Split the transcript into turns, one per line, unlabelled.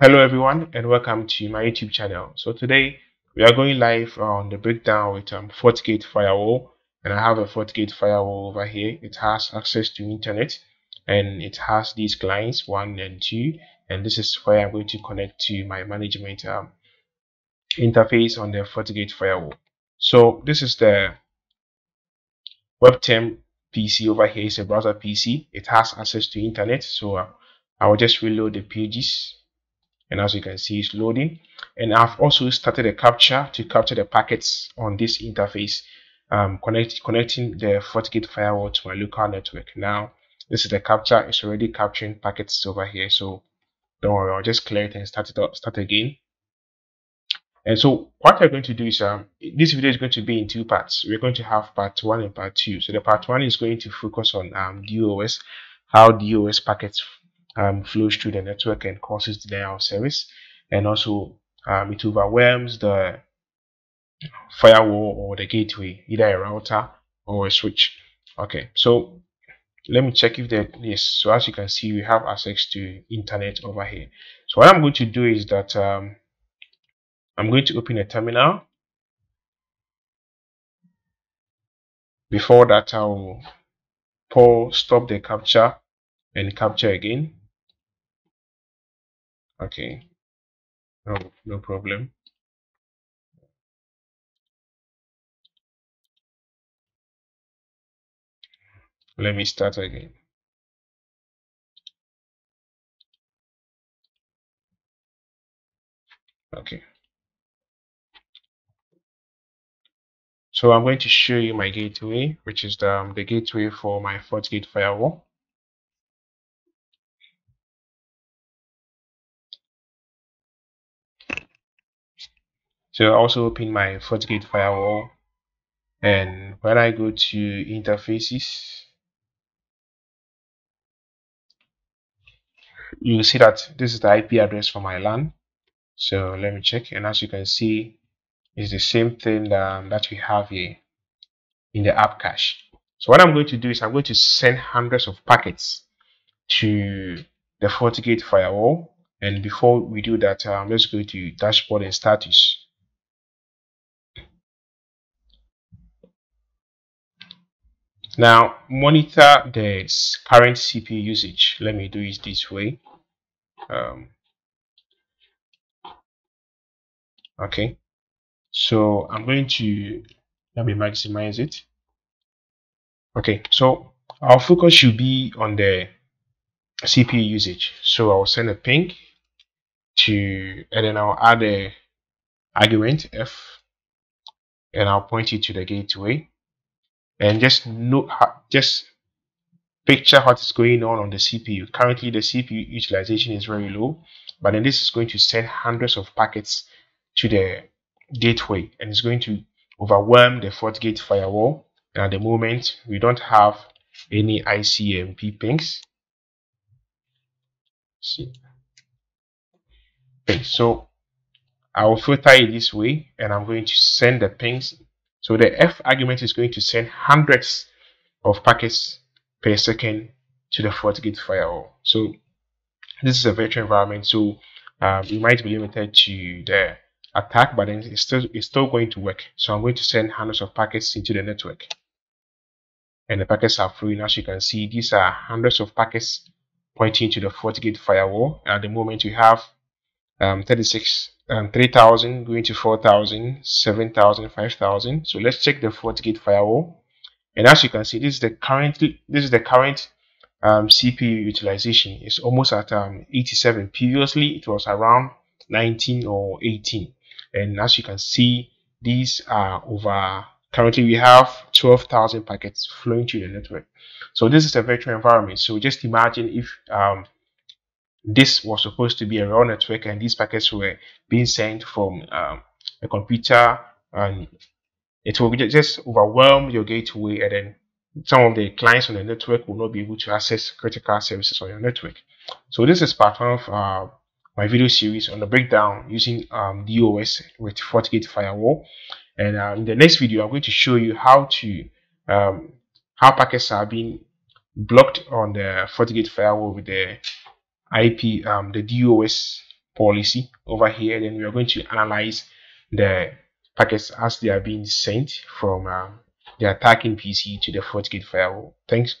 Hello everyone and welcome to my YouTube channel. So today we are going live on the breakdown with um, FortiGate firewall and I have a FortiGate firewall over here. It has access to internet and it has these clients one and two and this is where I'm going to connect to my management um, interface on the FortiGate firewall. So this is the web10 PC over here. It's a browser PC. It has access to internet so uh, I will just reload the pages and as you can see it's loading. And I've also started a capture to capture the packets on this interface um, connect, connecting the FortiGate firewall to my local network. Now this is the capture. It's already capturing packets over here. So don't worry I'll just clear it and start it up start again. And so what we're going to do is um, this video is going to be in two parts. We're going to have part one and part two. So the part one is going to focus on um, DOS how DOS packets um, flows through the network and causes denial of service. And also, um, it overwhelms the firewall or the gateway, either a router or a switch. Okay, so let me check if there is. So as you can see, we have access to internet over here. So what I'm going to do is that um, I'm going to open a terminal. Before that, I'll pause, stop the capture and capture again okay. No no problem. Let me start again. Okay. So I'm going to show you my gateway which is the, um, the gateway for my FortiGate firewall So I also open my FortiGate firewall and when I go to interfaces you will see that this is the IP address for my LAN. So let me check and as you can see it's the same thing that, that we have here in the app cache. So what I'm going to do is I'm going to send hundreds of packets to the FortiGate firewall and before we do that um, let's go to dashboard and status Now monitor the current CPU usage. Let me do it this way. Um, okay, so I'm going to let me maximize it. Okay, so our focus should be on the CPU usage. So I'll send a ping to, and then I'll add a argument f, and I'll point it to the gateway and just know just picture what is going on on the CPU. Currently, the CPU utilization is very low, but then this is going to send hundreds of packets to the gateway and it's going to overwhelm the FortiGate firewall. And at the moment, we don't have any ICMP pings. See. Okay, so I will filter it this way and I'm going to send the pings so the F argument is going to send hundreds of packets per second to the FortiGate firewall. So this is a virtual environment, so um, we might be limited to the attack, but then it's still it's still going to work. So I'm going to send hundreds of packets into the network, and the packets are flowing. As you can see, these are hundreds of packets pointing to the FortiGate firewall. At the moment, we have um, 36 um, 3000 going to 4000 7000 5000 so let's check the FortiGate firewall. And as you can see this is the current this is the current um, CPU utilization. It's almost at um, 87 previously it was around 19 or 18 and as you can see these are over currently we have 12,000 packets flowing through the network. So this is a virtual environment. So just imagine if um, this was supposed to be a raw network and these packets were being sent from um, a computer and it will just overwhelm your gateway and then some of the clients on the network will not be able to access critical services on your network. So this is part of uh, my video series on the breakdown using um, DOS with FortiGate firewall. And uh, in the next video, I'm going to show you how to um, how packets are being blocked on the FortiGate firewall with the IP, um, the DOS policy over here. Then we are going to analyze the packets as they are being sent from uh, the attacking PC to the FortiGate firewall. Thanks